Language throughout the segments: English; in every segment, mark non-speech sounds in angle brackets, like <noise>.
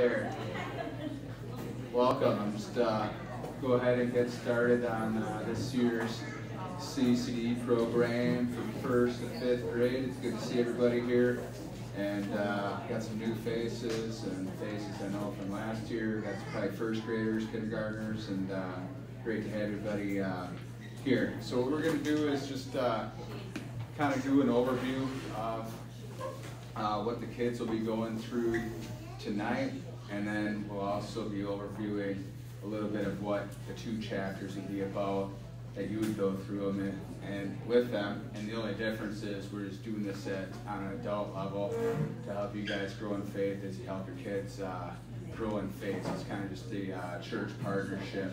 there. Welcome. I'm just uh, go ahead and get started on uh, this year's CCD program from first to fifth grade. It's good to see everybody here, and uh, got some new faces and faces I know from last year. Got some probably first graders, kindergartners, and uh, great to have everybody uh, here. So what we're going to do is just uh, kind of do an overview of uh, what the kids will be going through tonight, and then we'll also be overviewing a little bit of what the two chapters would be about that you would go through them and, and with them. And the only difference is we're just doing this at on an adult level to help you guys grow in faith as you help your kids uh, grow in faith. So it's kind of just a uh, church partnership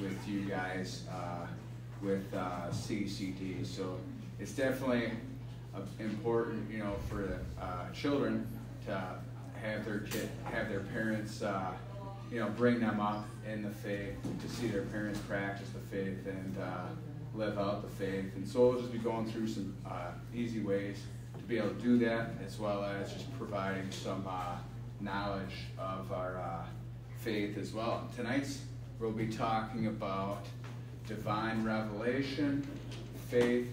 with you guys uh, with uh, CCD. So it's definitely important, you know, for uh, children to have their kid, have their parents, uh, you know, bring them up in the faith, to see their parents practice the faith and uh, live out the faith. And so we'll just be going through some uh, easy ways to be able to do that, as well as just providing some uh, knowledge of our uh, faith as well. Tonight's we'll be talking about divine revelation, faith,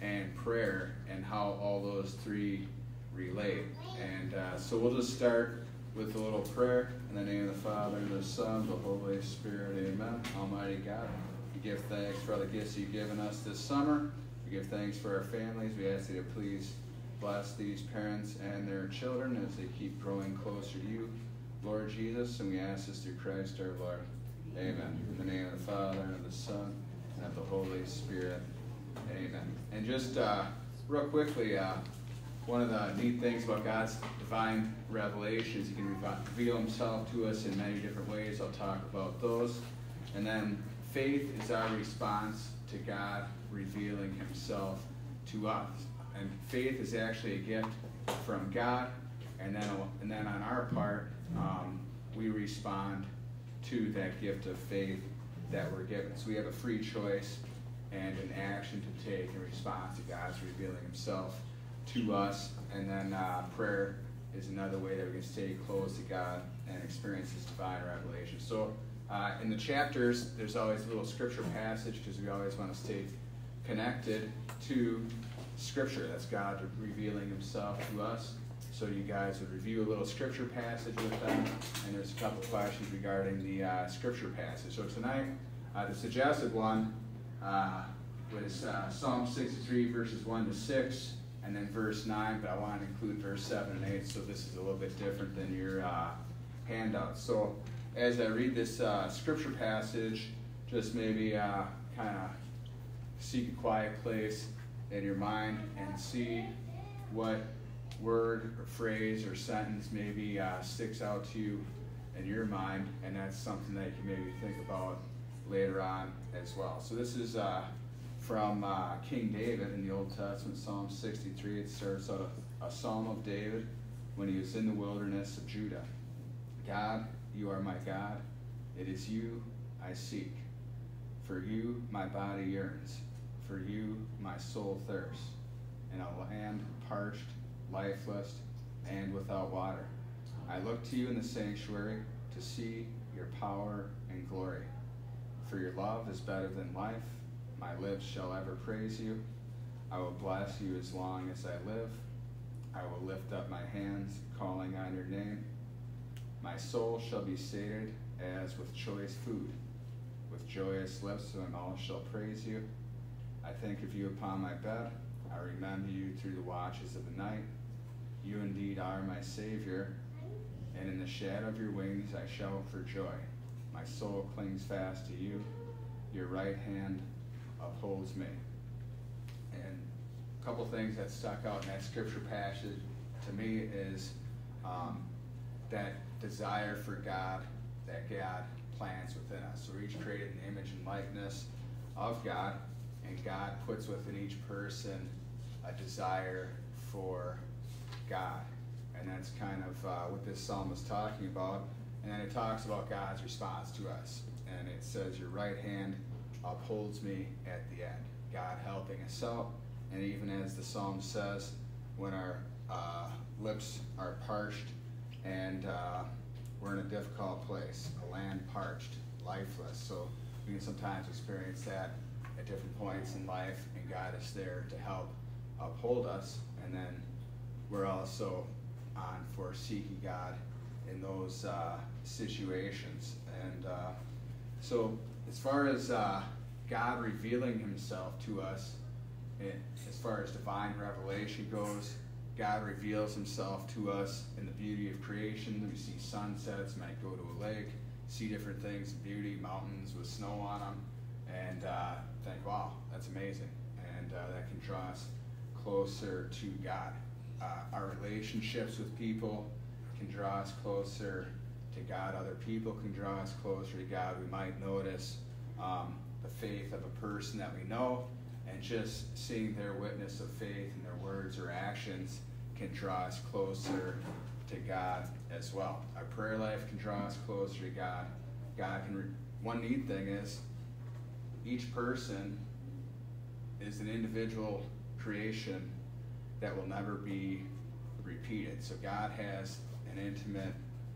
and prayer, and how all those three relate. And uh, so we'll just start with a little prayer in the name of the Father, the Son, the Holy Spirit. Amen. Almighty God, we give thanks for all the gifts you've given us this summer. We give thanks for our families. We ask you to please bless these parents and their children as they keep growing closer to you, Lord Jesus. And we ask this through Christ our Lord. Amen. In the name of the Father, and of the Son, and of the Holy Spirit. Amen. And just uh, real quickly, uh, one of the neat things about God's divine revelations, He can reveal Himself to us in many different ways. I'll talk about those. And then faith is our response to God revealing Himself to us. And faith is actually a gift from God, and then and then on our part, um, we respond to that gift of faith that we're given. So we have a free choice and an action to take in response to God's revealing Himself to us. And then uh, prayer is another way that we can stay close to God and experience His divine revelation. So uh, in the chapters, there's always a little scripture passage because we always want to stay connected to Scripture. That's God revealing Himself to us. So you guys would review a little scripture passage with them, and there's a couple questions regarding the uh, scripture passage. So tonight, uh, the suggested one uh, was uh, Psalm 63, verses 1 to 6, and then verse 9, but I want to include verse 7 and 8, so this is a little bit different than your uh, handout. So as I read this uh, scripture passage, just maybe uh, kind of seek a quiet place in your mind and see what word or phrase or sentence maybe uh, sticks out to you in your mind, and that's something that you maybe think about later on as well. So this is uh, from uh, King David in the Old Testament, Psalm 63. It serves a, a psalm of David when he was in the wilderness of Judah. God, you are my God. It is you I seek. For you my body yearns. For you my soul thirsts. In a land parched lifeless, and without water. I look to you in the sanctuary to see your power and glory. For your love is better than life. My lips shall ever praise you. I will bless you as long as I live. I will lift up my hands, calling on your name. My soul shall be sated as with choice food. With joyous lips, my mouth shall praise you. I think of you upon my bed. I remember you through the watches of the night. You indeed are my Savior, and in the shadow of your wings I shout for joy. My soul clings fast to you. Your right hand upholds me. And a couple things that stuck out in that scripture passage to me is um, that desire for God that God plants within us. So we're each created an image and likeness of God, and God puts within each person a desire for God. And that's kind of uh, what this psalm is talking about. And then it talks about God's response to us. And it says, Your right hand upholds me at the end. God helping us out. And even as the psalm says, when our uh, lips are parched and uh, we're in a difficult place, a land parched, lifeless. So we can sometimes experience that at different points in life, and God is there to help uphold us. And then we're also on for seeking God in those uh, situations. And uh, so, as far as uh, God revealing Himself to us, it, as far as divine revelation goes, God reveals Himself to us in the beauty of creation. We see sunsets, might go to a lake, see different things, beauty, mountains with snow on them, and uh, think, wow, that's amazing. And uh, that can draw us closer to God. Uh, our relationships with people can draw us closer to God. Other people can draw us closer to God. We might notice um, the faith of a person that we know, and just seeing their witness of faith and their words or actions can draw us closer to God as well. Our prayer life can draw us closer to God. God can. One neat thing is each person is an individual creation that will never be repeated. So God has an intimate,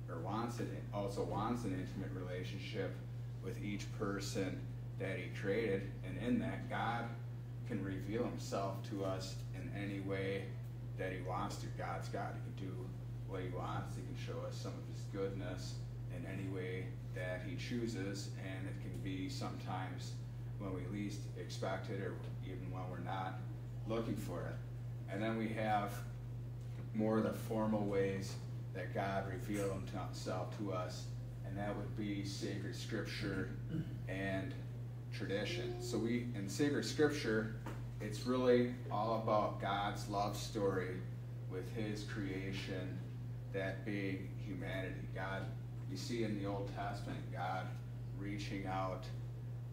or wants it, also wants an intimate relationship with each person that He created, and in that, God can reveal Himself to us in any way that He wants to. God's God. He can do what He wants. He can show us some of His goodness in any way that He chooses, and it can be sometimes when we least expect it, or even when we're not looking for it. And then we have more of the formal ways that God revealed himself to us, and that would be sacred scripture and tradition. So we in sacred scripture, it's really all about God's love story with his creation, that being humanity. God, you see in the Old Testament, God reaching out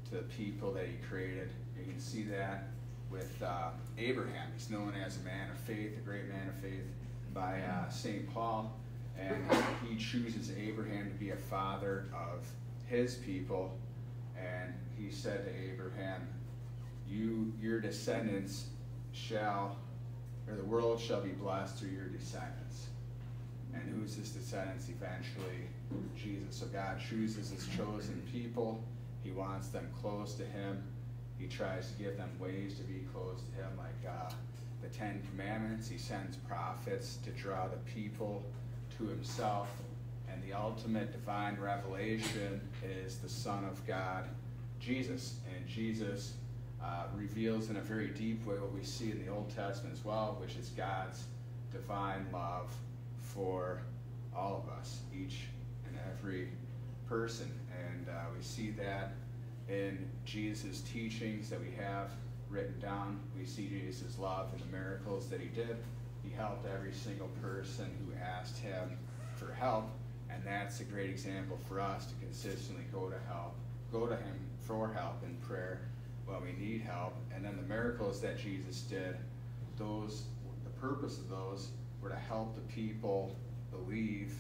to the people that he created. You can see that with uh, Abraham. He's known as a man of faith, a great man of faith by uh, St. Paul. And he chooses Abraham to be a father of his people. And he said to Abraham, you, your descendants shall, or the world shall be blessed through your descendants. And who's his descendants eventually? Jesus. So God chooses his chosen people. He wants them close to him he tries to give them ways to be close to him, like uh, the Ten Commandments. He sends prophets to draw the people to himself. And the ultimate divine revelation is the Son of God, Jesus. And Jesus uh, reveals in a very deep way what we see in the Old Testament as well, which is God's divine love for all of us, each and every person. And uh, we see that in Jesus' teachings that we have written down. We see Jesus' love and the miracles that he did. He helped every single person who asked him for help, and that's a great example for us to consistently go to help, go to him for help in prayer when we need help. And then the miracles that Jesus did, those the purpose of those were to help the people believe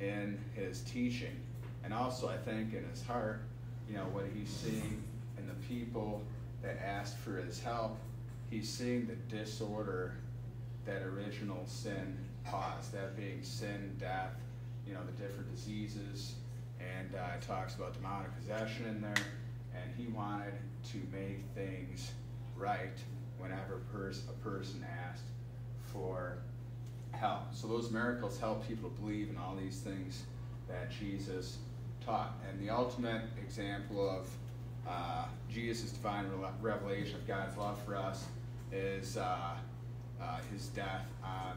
in his teaching. And also I think in his heart you know, what he's seeing in the people that asked for his help, he's seeing the disorder that original sin caused, that being sin, death, you know, the different diseases, and uh, it talks about demonic possession in there, and he wanted to make things right whenever pers- a person asked for help. So those miracles help people to believe in all these things that Jesus taught. And the ultimate example of uh, Jesus' divine revelation of God's love for us is uh, uh, his death on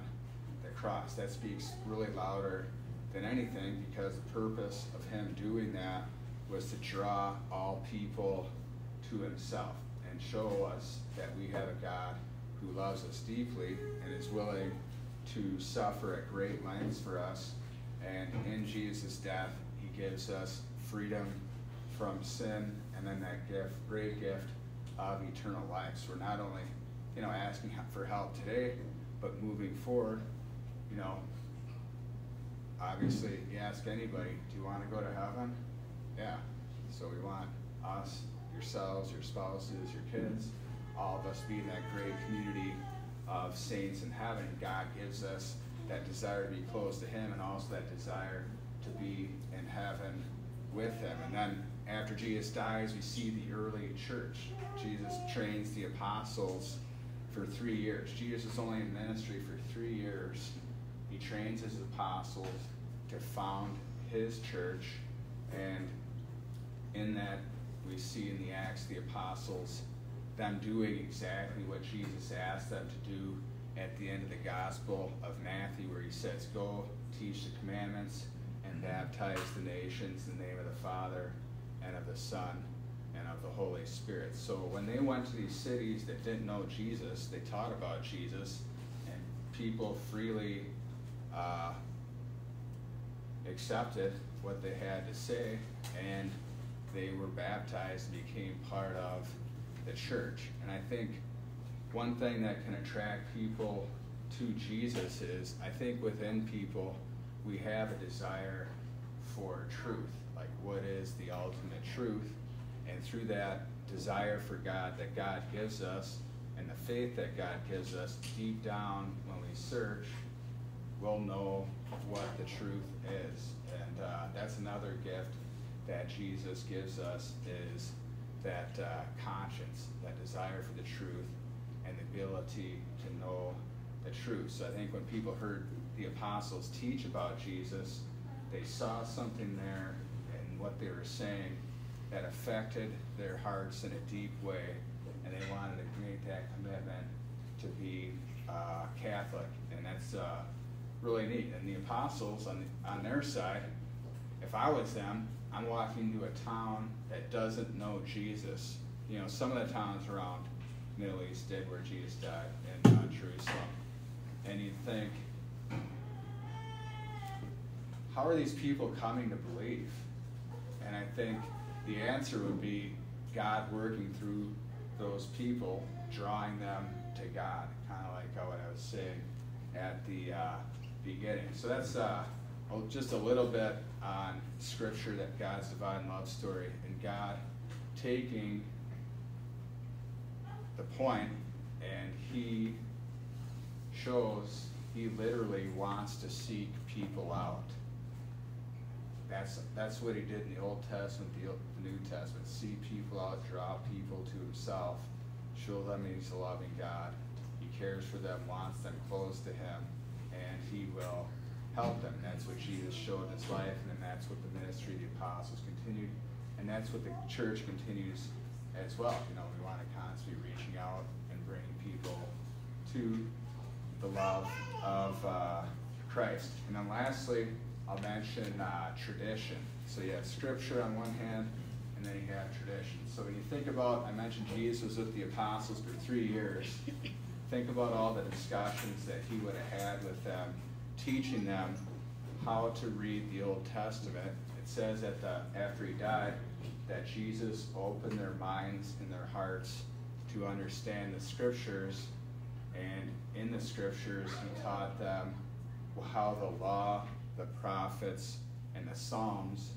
the cross. That speaks really louder than anything because the purpose of him doing that was to draw all people to himself and show us that we have a God who loves us deeply and is willing to suffer at great lengths for us. And in Jesus' death, he gives us freedom from sin and then that gift, great gift of eternal life. So we're not only, you know, asking for help today, but moving forward, you know, obviously you ask anybody, do you want to go to heaven? Yeah. So we want us, yourselves, your spouses, your kids, all of us being that great community of saints in heaven. God gives us that desire to be close to Him and also that desire to be in heaven with him. And then after Jesus dies, we see the early church. Jesus trains the apostles for three years. Jesus is only in ministry for three years. He trains his apostles to found his church, and in that we see in the Acts the apostles them doing exactly what Jesus asked them to do at the end of the Gospel of Matthew, where he says, Go teach the commandments and baptize the nations in the name of the Father and of the Son and of the Holy Spirit. So when they went to these cities that didn't know Jesus, they taught about Jesus, and people freely uh, accepted what they had to say, and they were baptized and became part of the church. And I think one thing that can attract people to Jesus is I think within people we have a desire for truth. Like, what is the ultimate truth? And through that desire for God that God gives us and the faith that God gives us, deep down when we search, we'll know what the truth is. And uh, that's another gift that Jesus gives us is that uh, conscience, that desire for the truth, and the ability to know the truth. So I think when people heard the apostles teach about Jesus, they saw something there in what they were saying that affected their hearts in a deep way, and they wanted to make that commitment to be uh, Catholic, and that's uh, really neat. And the apostles on the, on their side, if I was them, I'm walking into a town that doesn't know Jesus. You know, some of the towns around Middle East did where Jesus died in uh, Jerusalem, and you'd think, how are these people coming to believe? And I think the answer would be God working through those people, drawing them to God, kind of like what I was saying at the uh, beginning. So that's uh, just a little bit on Scripture that God's divine love story and God taking the point and He shows He literally wants to seek people out. That's, that's what He did in the Old Testament, the, the New Testament. See people out, draw people to Himself, show them He's a loving God. He cares for them, wants them close to Him, and He will help them. That's what Jesus showed in his life, and that's what the ministry of the apostles continued, and that's what the church continues as well. You know, we want to constantly reaching out and bringing people to the love of uh, Christ. And then lastly, I'll mention uh, tradition. So you have scripture on one hand, and then you have tradition. So when you think about, I mentioned Jesus with the apostles for three years. <laughs> Think about all the discussions that he would have had with them teaching them how to read the Old Testament. It says that the, after he died, that Jesus opened their minds and their hearts to understand the scriptures, and in the scriptures, he taught them how the law, the prophets, and the Psalms,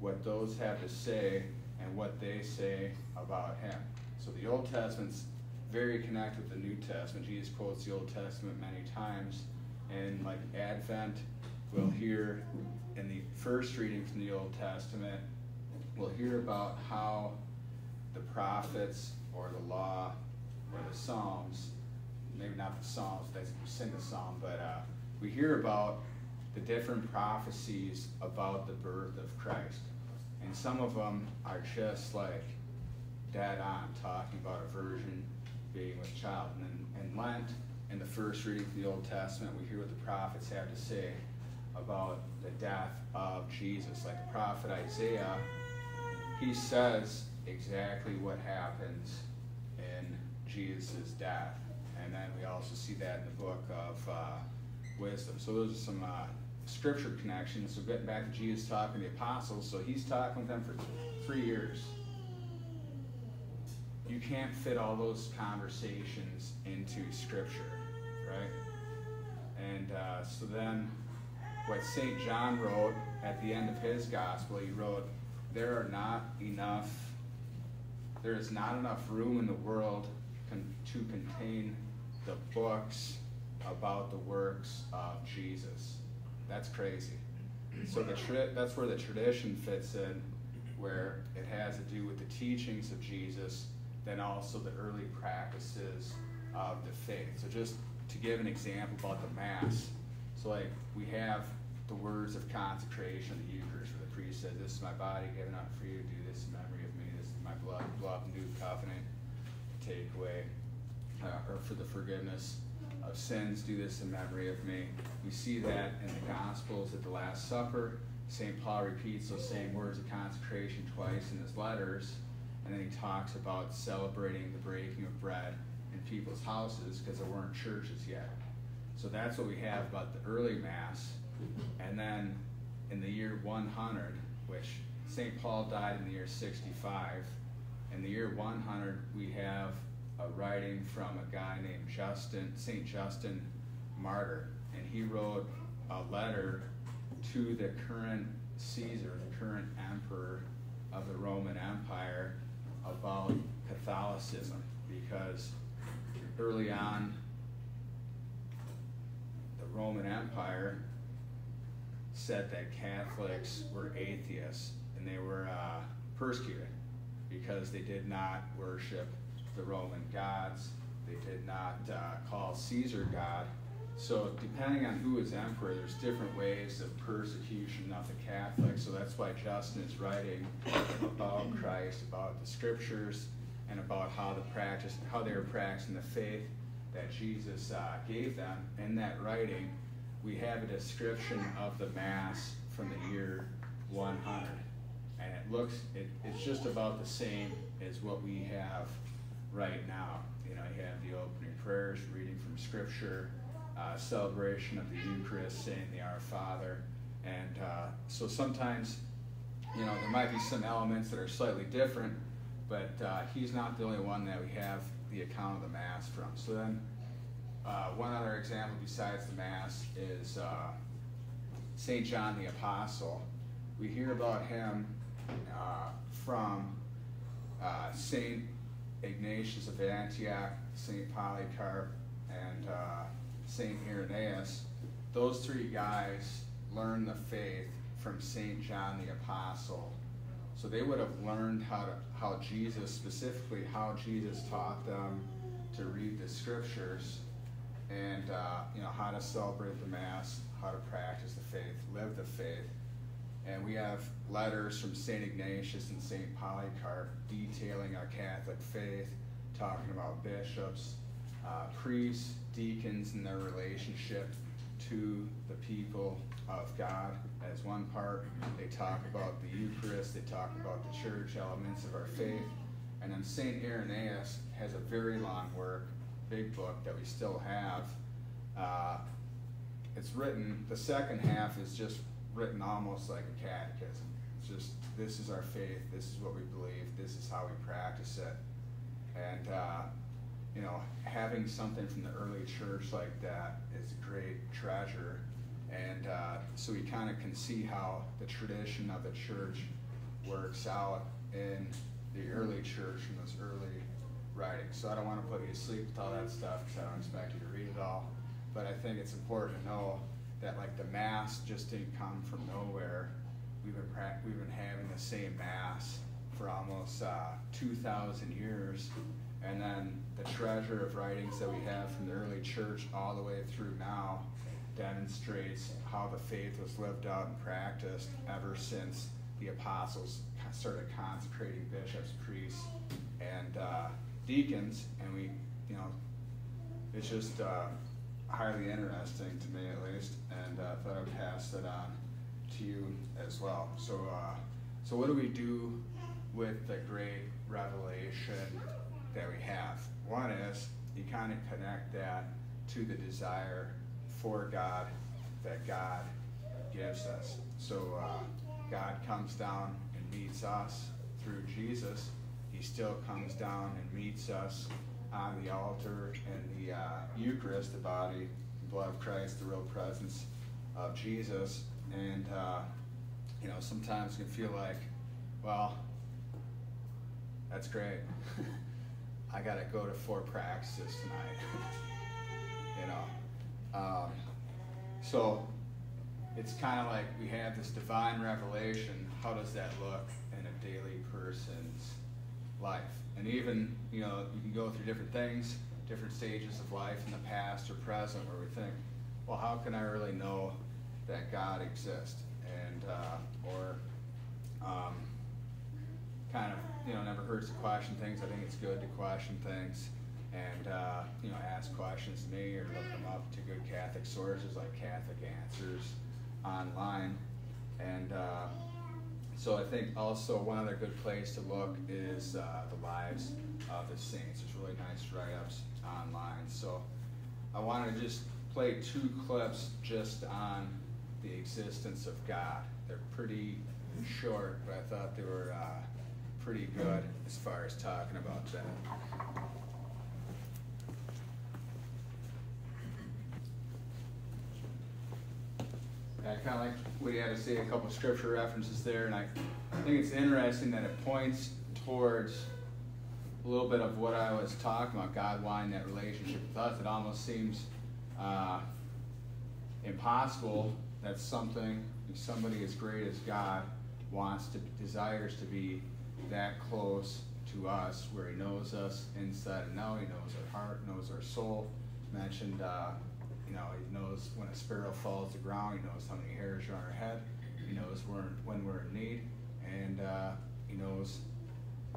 what those have to say and what they say about him. So the Old Testament's very connected with the New Testament. Jesus quotes the Old Testament many times and like Advent, we'll hear in the first reading from the Old Testament, we'll hear about how the prophets or the law or the Psalms, maybe not the Psalms, they sing the Psalm, but uh, we hear about the different prophecies about the birth of Christ. And some of them are just like dead on, talking about a virgin being with child. And then in Lent, in the first reading of the Old Testament, we hear what the prophets have to say about the death of Jesus. Like the prophet Isaiah, he says exactly what happens in Jesus' death. And then we also see that in the book of uh, wisdom. So those are some uh, scripture connections. So getting back to Jesus talking to the apostles, so he's talking with them for three years you can't fit all those conversations into scripture right? And uh, so then, what St. John wrote at the end of his gospel, he wrote, There are not enough, there is not enough room in the world con- to contain the books about the works of Jesus. That's crazy. So the that's where the tradition fits in, where it has to do with the teachings of Jesus, then also the early practices of the faith. So just to give an example about the Mass, so like we have the words of consecration, the Eucharist, where the priest says, "This is my body given up for you. Do this in memory of me. This is my blood, blood new covenant. Take away, uh, or for the forgiveness of sins. Do this in memory of me." We see that in the Gospels at the Last Supper. St. Paul repeats those same words of consecration twice in his letters, and then he talks about celebrating the breaking of bread in people's houses because there weren't churches yet. So that's what we have about the early Mass. And then in the year 100, which St. Paul died in the year 65, in the year 100, we have a writing from a guy named Justin, St. Justin Martyr. And he wrote a letter to the current Caesar, the current emperor of the Roman Empire, about Catholicism. Because early on, the Roman Empire said that Catholics were atheists and they were uh, persecuted because they did not worship the Roman gods. They did not uh, call Caesar God. So depending on who is emperor, there's different ways of persecution of the Catholics. So that's why Justin is writing about <clears throat> Christ, about the scriptures, and about how the practice, how they were practicing the faith that Jesus uh, gave them. In that writing, we have a description of the Mass from the year 100. And it looks, it, it's just about the same as what we have right now. You know, you have the opening prayers, reading from Scripture, uh, celebration of the Eucharist, saying the Our Father. And uh, so sometimes, you know, there might be some elements that are slightly different, but uh, he's not the only one that we have the account of the Mass from. So then, uh, one other example besides the Mass is uh, St. John the Apostle. We hear about him uh, from St. Ignatius of Antioch, St. Polycarp, and uh, St. Irenaeus. Those three guys learned the faith from St. John the Apostle. So they would have learned how to how Jesus specifically how Jesus taught them to read the scriptures and uh, you know how to celebrate the mass, how to practice the faith, live the faith. And we have letters from St. Ignatius and St. Polycarp detailing our Catholic faith, talking about bishops, uh, priests, deacons, and their relationship to the people of God. As one part, they talk about the Eucharist, they talk about the church elements of our faith. And then St. Irenaeus has a very long work, big book that we still have. Uh, it's written, the second half is just written almost like a catechism. It's just, this is our faith, this is what we believe, this is how we practice it. And, uh, you know, having something from the early church like that is a great treasure. And uh, so we kind of can see how the tradition of the church works out in the early church from those early writings. So I don't want to put you to sleep with all that stuff because I don't expect you to read it all. But I think it's important to know that like the mass just didn't come from nowhere. We've been we've been having the same mass for almost uh, 2,000 years, and then the treasure of writings that we have from the early church all the way through now demonstrates how the faith was lived out and practiced ever since the apostles started consecrating bishops, priests, and uh, deacons, and we, you know, it's just uh, highly interesting to me at least, and I uh, thought I'd pass it on to you as well. So, uh, so what do we do with the great revelation that we have? One is you kind of connect that to the desire for God that God gives us. So uh, God comes down and meets us through Jesus. He still comes down and meets us on the altar and the uh, Eucharist, the body and blood of Christ, the real presence of Jesus. And, uh, you know, sometimes it can feel like, well, that's great. <laughs> I got to go to four practices tonight. <laughs> you know. Um, so it's kind of like we have this divine revelation. How does that look in a daily person's life? And even, you know, you can go through different things, different stages of life in the past or present where we think, well, how can I really know that God exists? And, uh, or, um, kind of, you know, never hurts to question things. I think it's good to question things and, uh, you know, ask questions to me or look them up to good Catholic sources like Catholic Answers online. And uh, so I think also one other good place to look is uh, the lives of the saints. There's really nice write-ups online. So I want to just play two clips just on the existence of God. They're pretty short, but I thought they were uh, pretty good as far as talking about that. I kind of like what he had to say, a couple scripture references there, and I, I think it's interesting that it points towards a little bit of what I was talking about, God wanting that relationship with us. It almost seems uh, impossible that something, somebody as great as God, wants to, desires to be that close to us, where He knows us inside and out. He knows our heart, knows our soul. Mentioned, uh, you know, He knows when a sparrow falls to the ground. He knows how many hairs are on our head. He knows when we're in need, and uh, He knows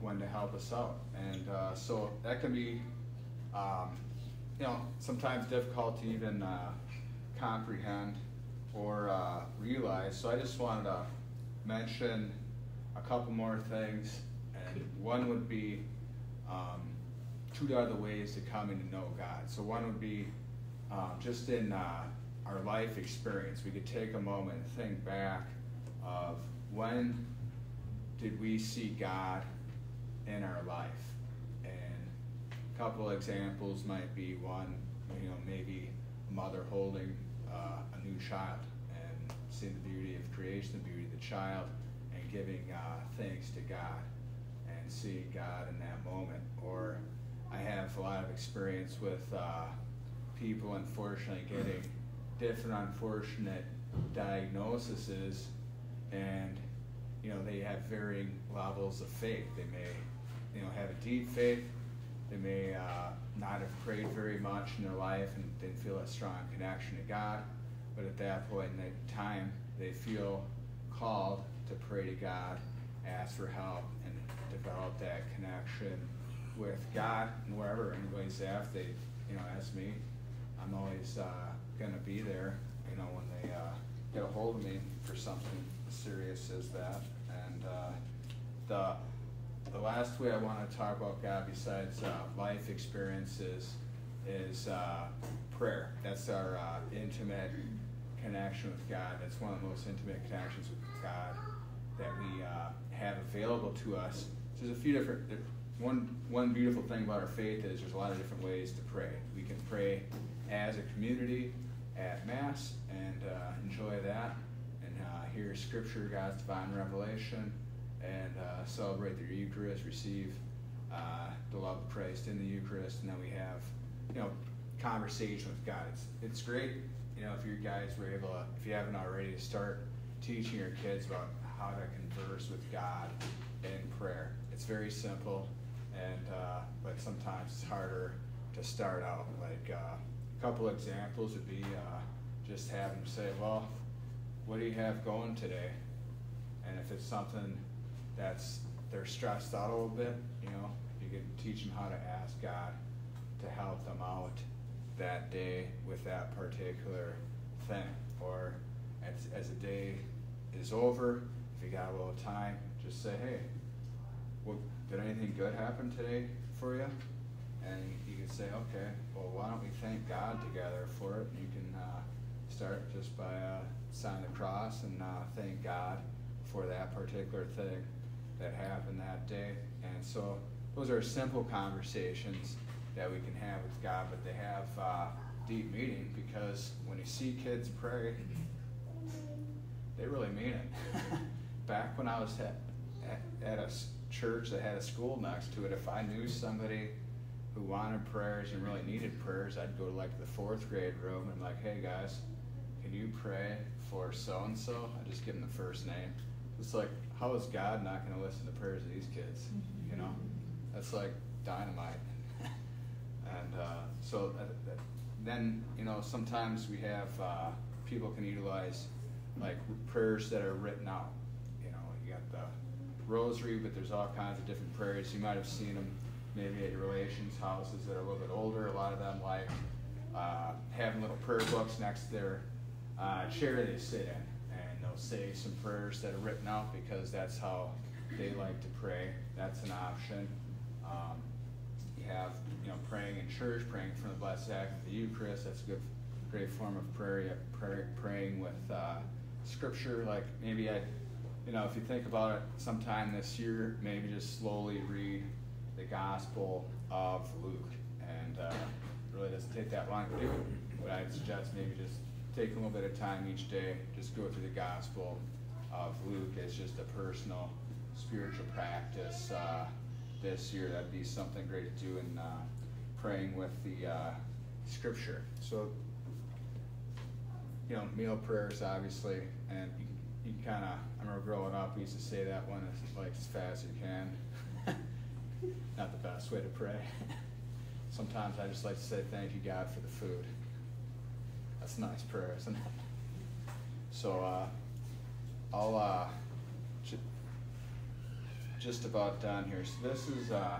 when to help us out. And uh, so that can be, um, you know, sometimes difficult to even uh, comprehend or uh, realize. So I just wanted to mention a couple more things, and one would be um, two other ways to coming to know God. So one would be um, just in uh, our life experience, we could take a moment and think back of when did we see God in our life. And a couple examples might be one, you know, maybe a mother holding uh, a new child and seeing the beauty of creation, the beauty of the child, and giving uh, thanks to God and seeing God in that moment. Or I have a lot of experience with uh, people, unfortunately, getting different unfortunate diagnoses and you know they have varying levels of faith. They may you know have a deep faith. They may uh, not have prayed very much in their life and didn't feel a strong connection to god. But at that point in that time they feel called to pray to god ask for help and develop that connection with god and wherever anybody's at they you know ask me i'm always uh, going to be there you know when they uh, get a hold of me for something as serious as that and uh, the the last way I want to talk about God, besides uh, life experiences, is uh, prayer. That's our uh, intimate connection with God. That's one of the most intimate connections with God that we have available to us. There's a few different. One one beautiful thing about our faith is there's a lot of different ways to pray. We can pray as a community at Mass and uh, enjoy that, and uh, hear Scripture, God's divine revelation and uh, celebrate the Eucharist, receive uh, the love of Christ in the Eucharist, and then we have, you know, conversation with God. It's, it's great, you know, if you guys were able to, if you haven't already, to start teaching your kids about how to converse with God in prayer. It's very simple, and uh, but sometimes it's harder to start out. Like uh, couple examples would be uh, just having them say, "Well, what do you have going today?" And if it's something that's they're stressed out a little bit, you know, you can teach them how to ask God to help them out that day with that particular thing. Or as, as the day is over, if you got a little time, just say, hey, well, did anything good happen today for you? And you can say, okay, well, why don't we thank God together for it? And You can uh, start just by uh, signing the cross and uh, thank God for that particular thing that happened that day. And so those are simple conversations that we can have with God, but they have uh, deep meaning because when you see kids pray, they really mean it. <laughs> Back when I was at, at, at a church that had a school next to it, if I knew somebody who wanted prayers and really needed prayers, I'd go to like the fourth grade room and I'm like, hey guys, can you pray for so and so? I just give them the first name. It's like, how is God not going to listen to prayers of these kids? You know, that's like dynamite. <laughs> and uh, so that, that, then, you know, sometimes we have uh, people can utilize like prayers that are written out. You know, you got the rosary, but there's all kinds of different prayers. You might have seen them maybe at your relations' houses that are a little bit older. A lot of them like uh, having little prayer books next to their uh, chair they sit in, and they'll say some prayers that are written out because that's how they like to pray. That's an option. Um, you have, you know, praying in church, praying from the Blessed Sacrament the Eucharist. That's a good, great form of prayer. Pray, praying with uh, Scripture, like maybe I, you know, if you think about it, sometime this year, maybe just slowly read the Gospel of Luke, and uh, really doesn't take that long to do. But I'd suggest maybe just take a little bit of time each day, just go through the Gospel of Luke as just a personal spiritual practice uh, this year. That'd be something great to do in uh, praying with the uh, Scripture. So, you know, meal prayers obviously, and you, you kind of. I remember growing up, we used to say that one as like as fast as you can. Not the best way to pray. <laughs> Sometimes I just like to say thank you God for the food. That's a nice prayer, isn't it? So uh, I'll uh, ju- just about done here. So this is uh,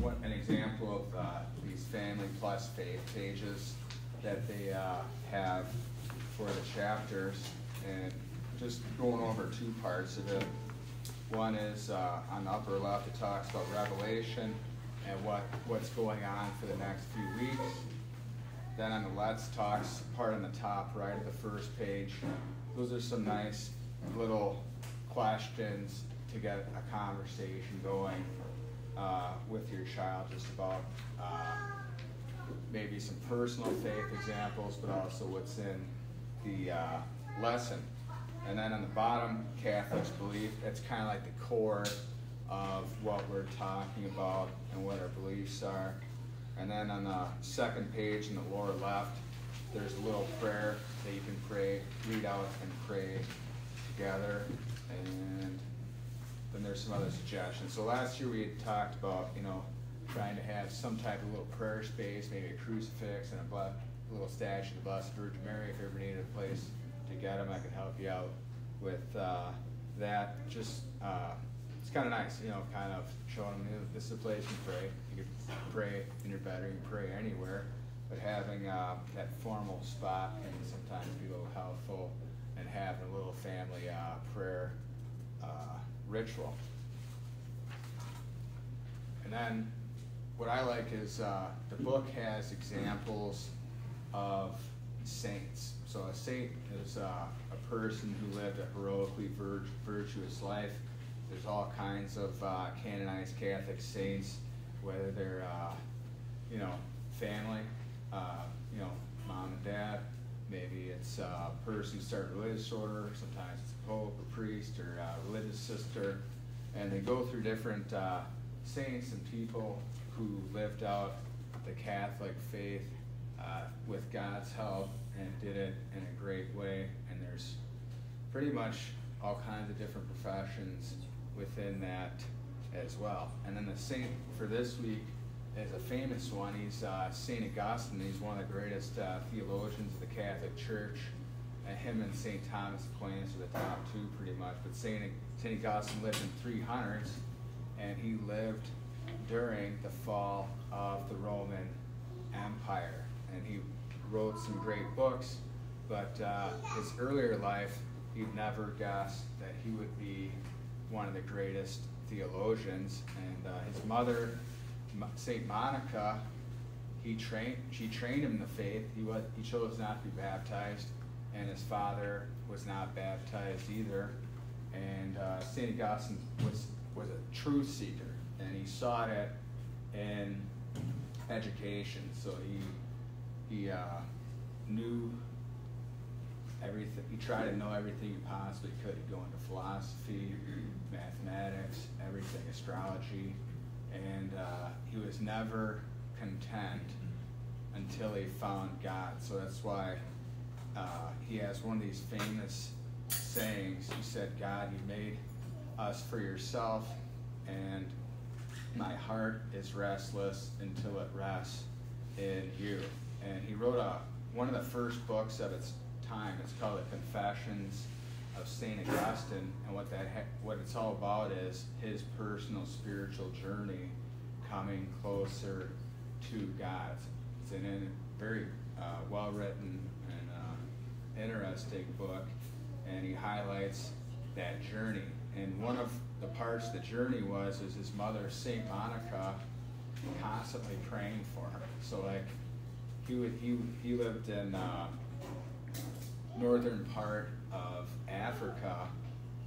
one, an example of uh, these Family Plus faith pages that they uh, have for the chapters, and just going over two parts of it. One is uh, on the upper left, it talks about Revelation and what, what's going on for the next few weeks. Then on the Let's Talks part on the top right of the first page, those are some nice little questions to get a conversation going uh, with your child just about uh, maybe some personal faith examples, but also what's in the uh, lesson. And then on the bottom, Catholics believe. That's kind of like the core of what we're talking about and what our beliefs are. And then on the second page in the lower left, there's a little prayer that you can pray, read out and pray together. And then there's some other suggestions. So last year we had talked about, you know, trying to have some type of little prayer space, maybe a crucifix and a, a little statue of the Blessed Virgin Mary. If you ever needed a place get them, I can help you out with uh, that. Just uh, it's kind of nice, you know, kind of showing them you know, this is a place you pray. You can pray in your bedroom, you can pray anywhere, but having uh, that formal spot can sometimes be a little helpful, and having a little family uh, prayer uh, ritual. And then what I like is uh, the book has examples of saints. So a saint is uh, a person who lived a heroically vir- virtuous life. There's all kinds of uh, canonized Catholic saints, whether they're uh, you know family, uh, you know mom and dad. Maybe it's a person who started a religious order. Sometimes it's a pope, a priest, or a religious sister, and they go through different uh, saints and people who lived out the Catholic faith uh, with God's help and did it in a great way. And there's pretty much all kinds of different professions within that as well. And then the saint for this week is a famous one. He's uh, Saint Augustine. He's one of the greatest uh, theologians of the Catholic Church. And him and Saint Thomas Aquinas are the top two, pretty much. But Saint Saint Augustine lived in 300s, and he lived during the fall of the Roman Empire. And he wrote some great books, but uh, his earlier life, you'd never guess that he would be one of the greatest theologians. And uh, his mother, Saint Monica, he trained. She trained him in the faith. He was. He chose not to be baptized, and his father was not baptized either. And uh, Saint Augustine was was a truth seeker, and he sought it in education. So he he uh, knew everything. He tried to know everything he possibly could. He'd go into philosophy, mathematics, everything, astrology, and uh, he was never content until he found God. So that's why uh, he has one of these famous sayings. He said, God, you made us for yourself, and my heart is restless until it rests in you. And he wrote a, one of the first books of its time. It's called The Confessions of St. Augustine. And what, that ha- what it's all about is his personal spiritual journey coming closer to God. It's in, very uh, well written and uh, interesting book, and he highlights that journey. And one of the parts the journey was is his mother, Saint Monica, constantly praying for him. So like he he he lived in uh, northern part of Africa,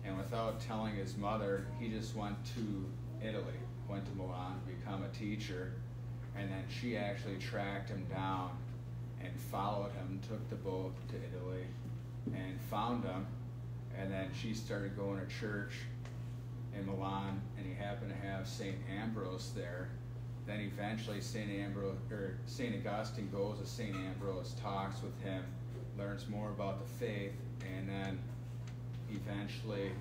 and without telling his mother, he just went to Italy, went to Milan to become a teacher, and then she actually tracked him down and followed him, took the boat to Italy, and found him, and then she started going to church in Milan, and he happened to have Saint Ambrose there. Then eventually Saint Ambrose or Saint Augustine goes to Saint Ambrose, talks with him, learns more about the faith, and then eventually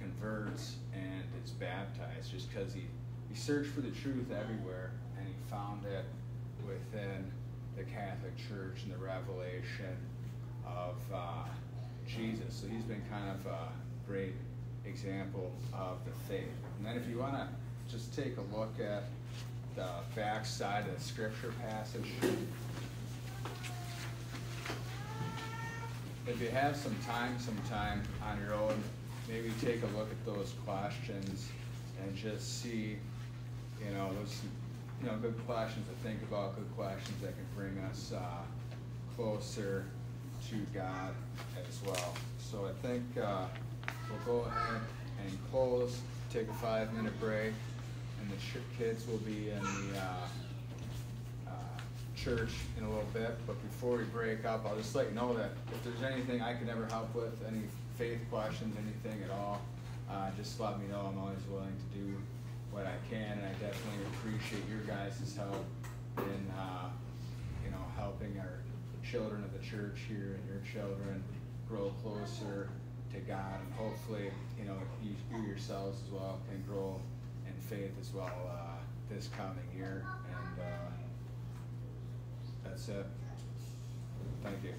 converts and is baptized just because he, he searched for the truth everywhere and he found it within the Catholic Church and the revelation of uh, Jesus. So he's been kind of a great example of the faith. And then if you want to just take a look at the back side of the scripture passage. If you have some time sometime on your own, maybe take a look at those questions and just see, you know, those, you know, good questions to think about, good questions that can bring us uh, closer to God as well. So I think uh, we'll go ahead and close, take a five minute break, and the kids will be in the uh, uh, church in a little bit. But before we break up, I'll just let you know that if there's anything I can ever help with, any faith questions, anything at all, uh, just let me know. I'm always willing to do what I can, and I definitely appreciate your guys' help in, uh, you know, helping our children of the church here and your children grow closer to God, and hopefully, you know, you, you yourselves as well can grow faith as well uh, this coming year. And uh, that's it. Thank you.